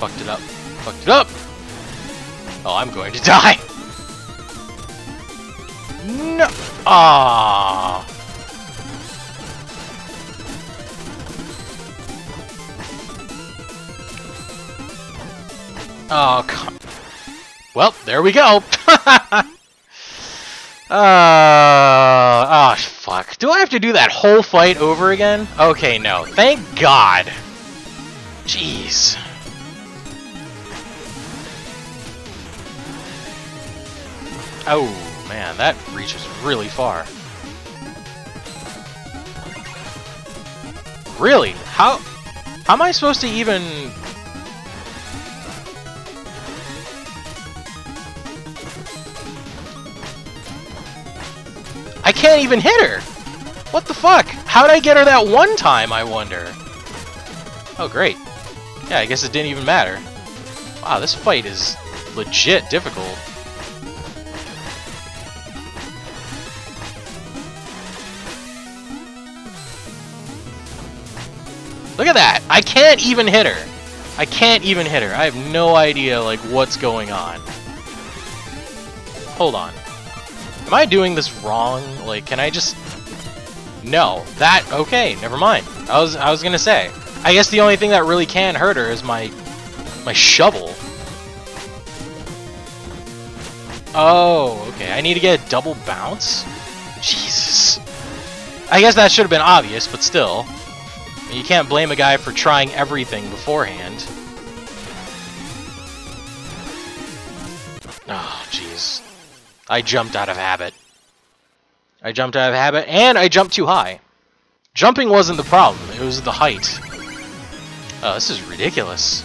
Fucked it up. Fucked it up! Oh, I'm going to die! No! Ah. Oh. Well, there we go. uh, oh, fuck. Do I have to do that whole fight over again? Okay, no. Thank God. Jeez. Oh, man, that reaches really far. Really? How how am I supposed to even I can't even hit her! What the fuck? How'd I get her that one time, I wonder? Oh, great. Yeah, I guess it didn't even matter. Wow, this fight is legit difficult. Look at that! I can't even hit her! I can't even hit her. I have no idea, like, what's going on. Hold on. Am I doing this wrong? Like, can I just... No. That... Okay, never mind. I was, I was gonna say. I guess the only thing that really can hurt her is my... My shovel. Oh, okay. I need to get a double bounce? Jesus. I guess that should have been obvious, but still. You can't blame a guy for trying everything beforehand. Oh, jeez. I jumped out of habit. I jumped out of habit, and I jumped too high. Jumping wasn't the problem, it was the height. Oh, this is ridiculous.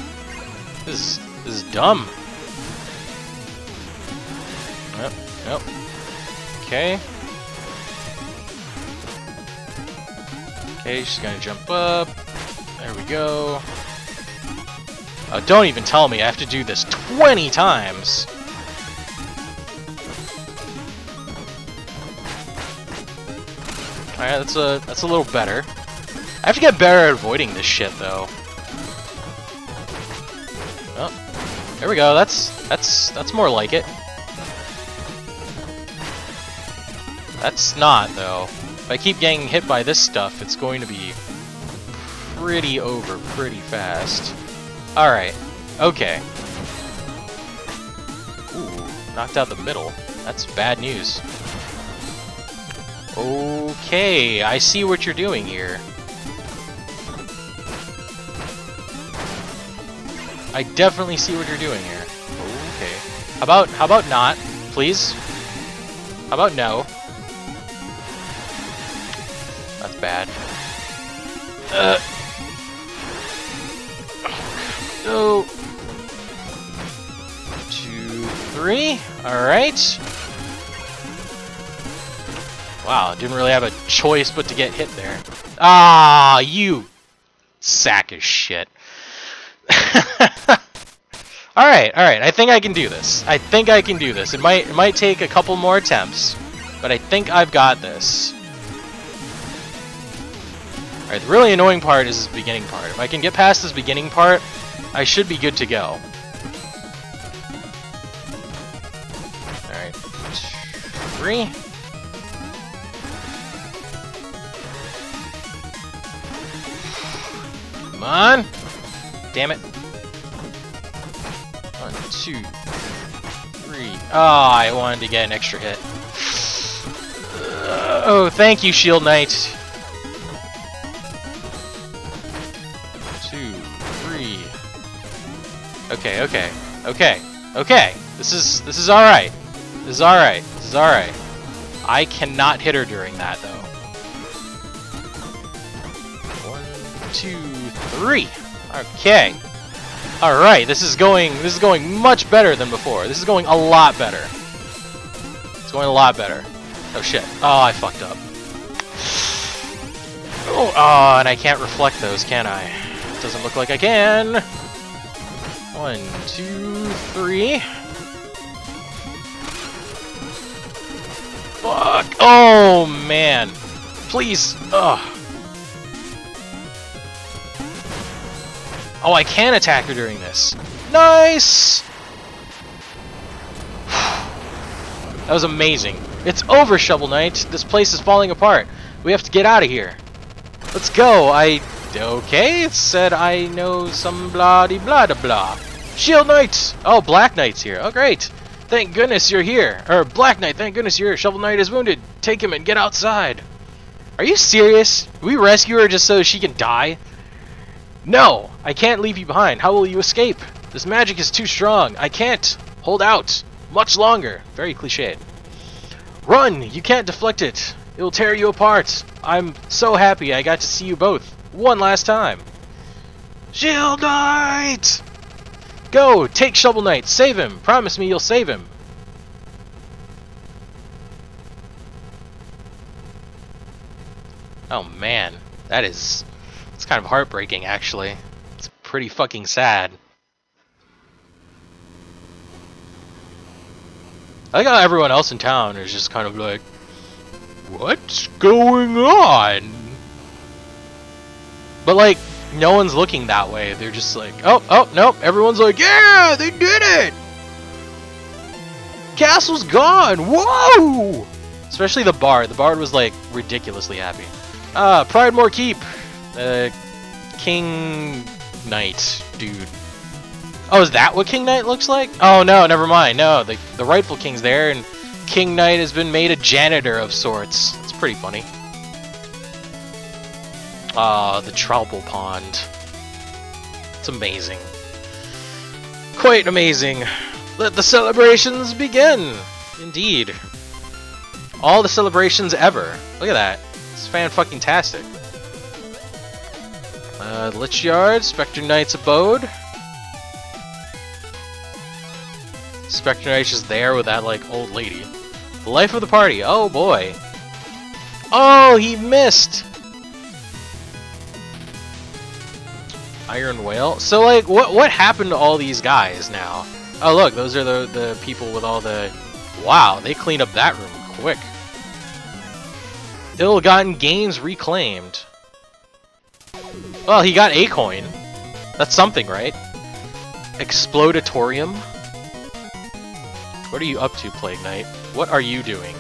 This is, this is dumb. Yep, yep. Okay. Okay, she's gonna jump up. There we go. Oh, don't even tell me I have to do this 20 times. Alright, that's a that's a little better. I have to get better at avoiding this shit though. Oh, there we go. That's that's that's more like it. That's not though. If I keep getting hit by this stuff, it's going to be pretty over pretty fast. Alright. Okay. Ooh, knocked out the middle. That's bad news. Okay, I see what you're doing here. I definitely see what you're doing here. Okay. How about how about not, please? How about no? That's bad. Uh. Go. Two, three. All right. Wow, didn't really have a choice but to get hit there. Ah, you sack of shit. alright, alright, I think I can do this. I think I can do this. It might it might take a couple more attempts, but I think I've got this. Alright, the really annoying part is this beginning part. If I can get past this beginning part, I should be good to go. Alright. Three. Come on! Damn it. One, two, three. Oh, I wanted to get an extra hit. Oh, thank you, Shield Knight. Okay, okay, okay, okay. This is this is all right. This is all right. This is all right. I cannot hit her during that though. One, two, three. Okay. All right. This is going. This is going much better than before. This is going a lot better. It's going a lot better. Oh shit. Oh, I fucked up. Oh, oh, and I can't reflect those, can I? Doesn't look like I can. One, two, three. Fuck! Oh, man. Please. Ugh. Oh, I can attack her during this. Nice! that was amazing. It's over, Shovel Knight. This place is falling apart. We have to get out of here. Let's go. I... Okay, it said I know some blah blah blah. Shield Knight! Oh, Black Knight's here. Oh, great. Thank goodness you're here. Or, Black Knight, thank goodness you're here. Shovel Knight is wounded. Take him and get outside. Are you serious? We rescue her just so she can die? No! I can't leave you behind. How will you escape? This magic is too strong. I can't hold out much longer. Very cliched. Run! You can't deflect it. It will tear you apart. I'm so happy I got to see you both one last time. Shield Knight! Go! Take Shovel Knight! Save him! Promise me you'll save him! Oh man, that is... It's kind of heartbreaking actually. It's pretty fucking sad. I like how everyone else in town is just kind of like, What's going on? But like, no one's looking that way. They're just like, oh, oh, nope. Everyone's like, yeah, they did it! Castle's gone! Whoa! Especially the Bard. The Bard was like ridiculously happy. Ah, Pridemore Keep. Uh, King Knight, dude. Oh, is that what King Knight looks like? Oh no, never mind. No, the the rightful king's there, and King Knight has been made a janitor of sorts. It's pretty funny. Ah, the Troupple Pond. It's amazing. Quite amazing. Let the celebrations begin! Indeed. All the celebrations ever. Look at that. It's fan-fucking-tastic. Uh, Lich Yard, Spectre Knight's Abode. Spectre Knight's just there with that, like, old lady. Life of the party. Oh, boy. Oh, he missed! Iron Whale. So, like, what what happened to all these guys now? Oh, look, those are the, the people with all the... Wow, they cleaned up that room quick. Ill-gotten gains reclaimed. Well, he got a coin. That's something, right? Explodatorium? What are you up to, Plague Knight? What are you doing?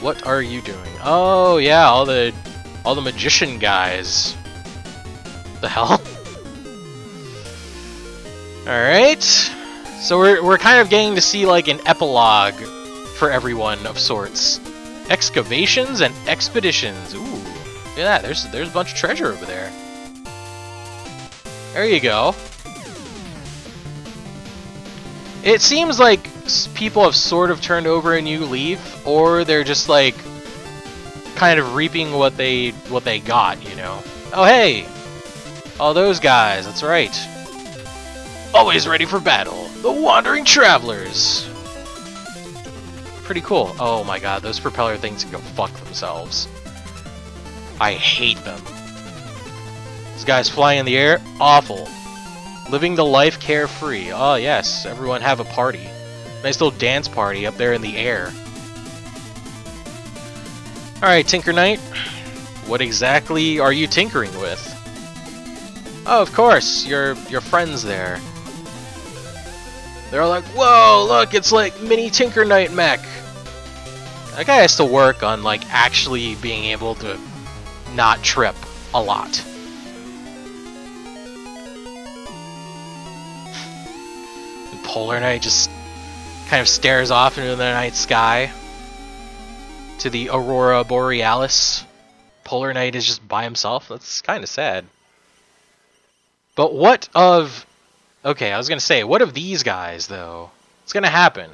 What are you doing? Oh, yeah, all the all the magician guys. The hell? Alright. So we're, we're kind of getting to see like an epilogue for everyone of sorts. Excavations and expeditions. Ooh, look at that. There's, there's a bunch of treasure over there. There you go. It seems like people have sort of turned over a new leaf, or they're just like kind of reaping what they what they got, you know. Oh hey, all those guys. That's right. Always ready for battle. The Wandering Travelers. Pretty cool. Oh my god, those propeller things can go fuck themselves. I hate them. These guys flying in the air, awful. Living the life carefree. Oh yes, everyone have a party. Nice little dance party up there in the air. Alright, Tinker Knight. What exactly are you tinkering with? Oh, of course, your your friends there. They're all like, whoa, look, it's like mini Tinker Knight mech. That guy has to work on like actually being able to not trip a lot. Polar Knight just kind of stares off into the night sky to the Aurora Borealis. Polar Knight is just by himself. That's kind of sad. But what of... Okay, I was going to say, what of these guys, though? It's going to happen?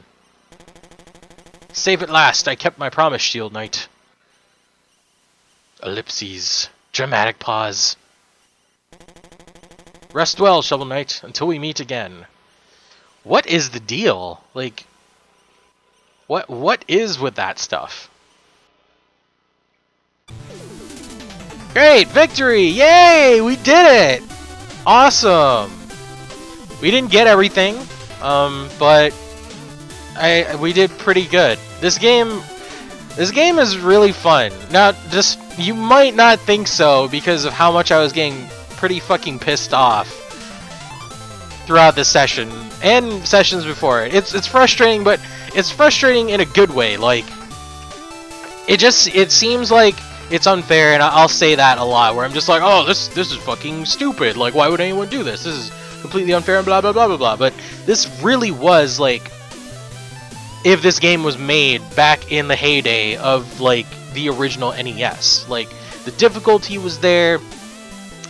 Save at last. I kept my promise, Shield Knight. Ellipses. Dramatic pause. Rest well, Shovel Knight, until we meet again. What is the deal? Like, what what is with that stuff? Great! Victory! Yay! We did it! Awesome! We didn't get everything, um, but I we did pretty good. This game this game is really fun. Now, just you might not think so because of how much I was getting pretty fucking pissed off throughout this session and sessions before it. It's it's frustrating, but it's frustrating in a good way. Like it just it seems like it's unfair, and I'll say that a lot. Where I'm just like, oh, this this is fucking stupid. Like, why would anyone do this? This is completely unfair and blah blah blah blah blah. But this really was like, if this game was made back in the heyday of like the original NES, like the difficulty was there.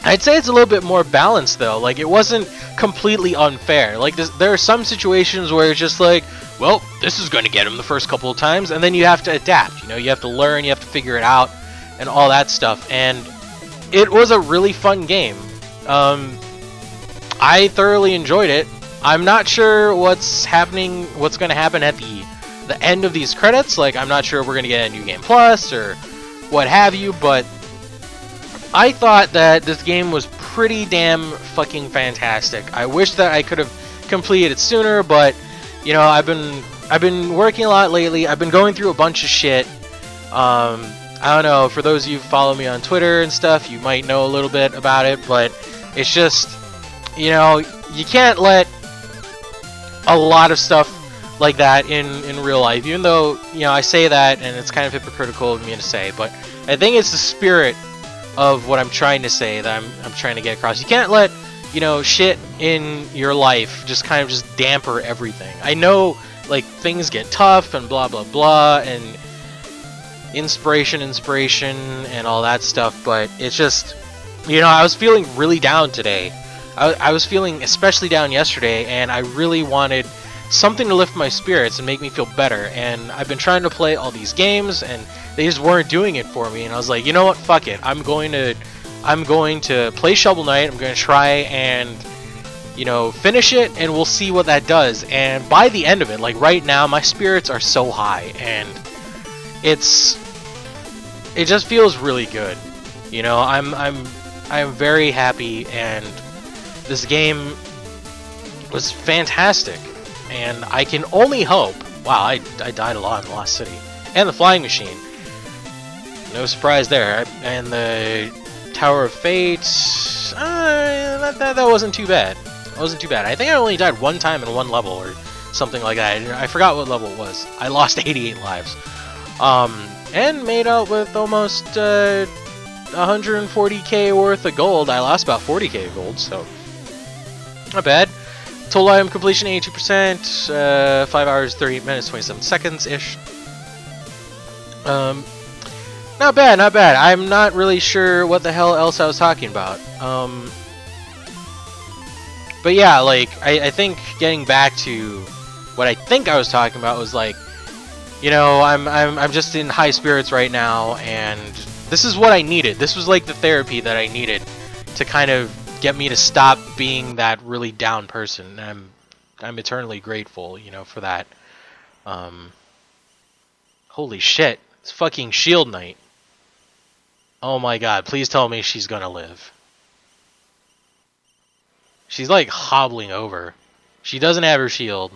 I'd say it's a little bit more balanced though. Like it wasn't completely unfair. Like this, there are some situations where it's just like, well, this is going to get him the first couple of times, and then you have to adapt. You know, you have to learn, you have to figure it out, and all that stuff. And it was a really fun game. Um, I thoroughly enjoyed it. I'm not sure what's happening, what's going to happen at the the end of these credits. Like, I'm not sure if we're going to get a new game plus or what have you, but I thought that this game was pretty damn fucking fantastic. I wish that I could have completed it sooner, but you know, I've been I've been working a lot lately. I've been going through a bunch of shit. Um, I don't know. For those of you who follow me on Twitter and stuff, you might know a little bit about it, but it's just, you know, you can't let a lot of stuff like that in in real life. Even though you know I say that, and it's kind of hypocritical of me to say, but I think it's the spirit of what I'm trying to say that I'm, I'm trying to get across. You can't let, you know, shit in your life just kind of just damper everything. I know, like, things get tough and blah, blah, blah, and inspiration, inspiration, and all that stuff, but it's just, you know, I was feeling really down today. I, I was feeling especially down yesterday, and I really wanted something to lift my spirits and make me feel better. And I've been trying to play all these games, and they just weren't doing it for me. And I was like, you know what? Fuck it. I'm going to, I'm going to play Shovel Knight. I'm going to try and, you know, finish it, and we'll see what that does. And by the end of it, like right now, my spirits are so high, and it's, it just feels really good. You know, I'm, I'm, I'm very happy, and this game was fantastic. And I can only hope. Wow, I, I died a lot in Lost City. And the Flying Machine. No surprise there. And the Tower of Fate. Uh, that, that, that wasn't too bad. That wasn't too bad. I think I only died one time in one level or something like that. I forgot what level it was. I lost 88 lives. Um, and made out with almost uh, 140k worth of gold. I lost about 40k gold, so not bad. Total item completion 82%, uh, 5 hours, 38 minutes, 27 seconds-ish. Um, not bad, not bad. I'm not really sure what the hell else I was talking about. Um, but yeah, like, I, I think getting back to what I think I was talking about was like, you know, I'm, I'm, I'm just in high spirits right now, and this is what I needed. This was like the therapy that I needed to kind of get me to stop being that really down person. I'm I'm eternally grateful, you know, for that. Um, holy shit, it's fucking Shield Knight. Oh my god, please tell me she's gonna live. She's like hobbling over. She doesn't have her shield.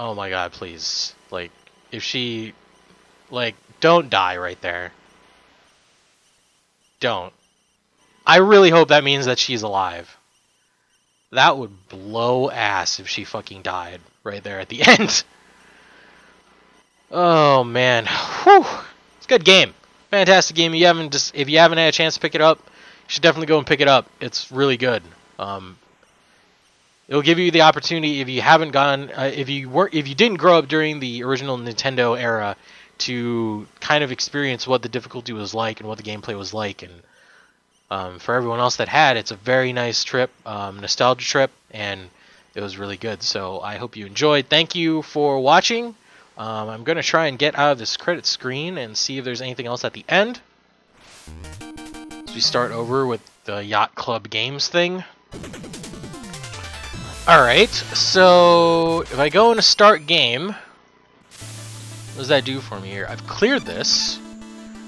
Oh my god, please. Like, if she... Like, don't die right there. Don't. I really hope that means that she's alive. That would blow ass if she fucking died right there at the end. oh man, whew! It's a good game, fantastic game. You haven't just if you haven't had a chance to pick it up, you should definitely go and pick it up. It's really good. Um, it'll give you the opportunity if you haven't gone, uh, if you were, if you didn't grow up during the original Nintendo era, to kind of experience what the difficulty was like and what the gameplay was like and um, for everyone else that had, it's a very nice trip, um, nostalgia trip, and it was really good. So I hope you enjoyed. Thank you for watching. Um, I'm going to try and get out of this credit screen and see if there's anything else at the end. So we start over with the Yacht Club Games thing. Alright, so if I go into start game, what does that do for me here? I've cleared this.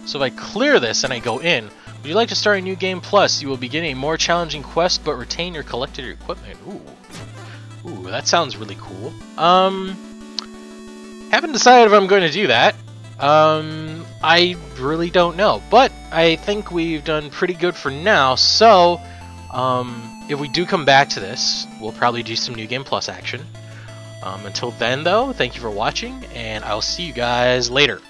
So if I clear this and I go in, would you like to start a new game plus? You will begin a more challenging quest but retain your collected equipment. Ooh. Ooh, that sounds really cool. Um, haven't decided if I'm going to do that. Um, I really don't know. But I think we've done pretty good for now, so um, if we do come back to this, we'll probably do some New Game Plus action. Um, until then, though, thank you for watching, and I'll see you guys later.